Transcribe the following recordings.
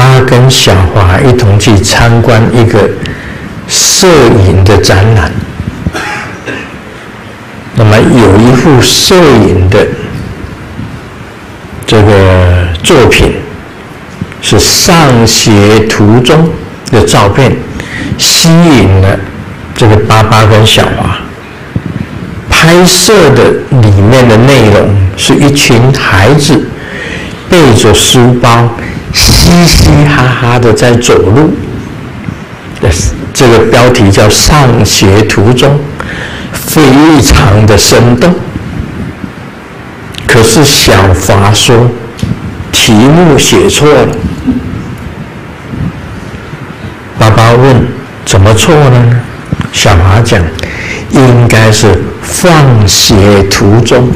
他跟小华一同去参观一个摄影的展览。那么有一幅摄影的这个作品，是上学途中的照片，吸引了这个爸爸跟小华。拍摄的里面的内容是一群孩子背着书包，嘻嘻哈哈的在走路。这个标题叫“上学途中”，非常的生动。可是小华说，题目写错了。爸爸问：“怎么错呢？”小华讲：“应该是。”放学途中，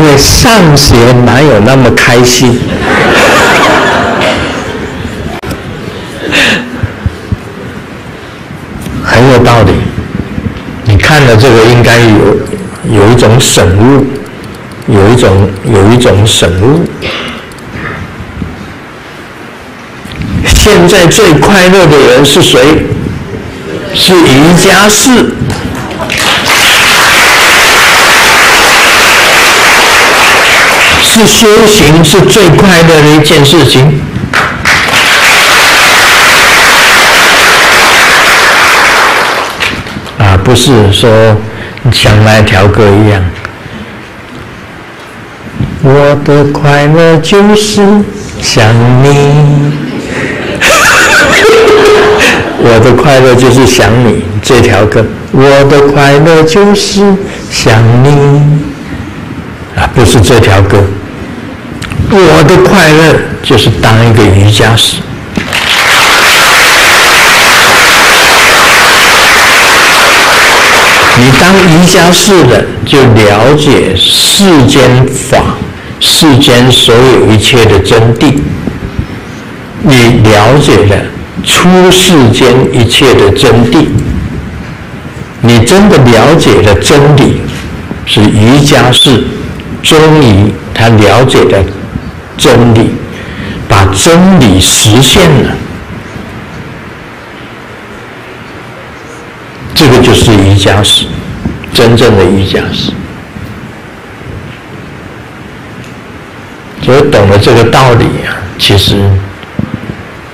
因为上学哪有那么开心？很有道理。你看了这个，应该有有一种省悟，有一种有一种省悟。现在最快乐的人是谁？是瑜伽士，是修行是最快乐的一件事情。啊，不是说像那条歌一样，我的快乐就是想你。我的快乐就是想你这条歌，我的快乐就是想你啊，不是这条歌。我的快乐就是当一个瑜伽师。你当瑜伽士的，就了解世间法，世间所有一切的真谛。你了解了。出世间一切的真谛，你真的了解了真理，是瑜伽士终于他了解了真理，把真理实现了，这个就是瑜伽士，真正的瑜伽士。所以懂了这个道理啊，其实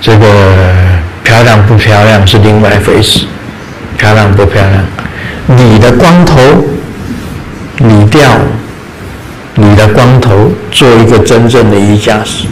这个。漂亮不漂亮是另外一回事，漂亮不漂亮？你的光头理掉，你的光头做一个真正的瑜伽师，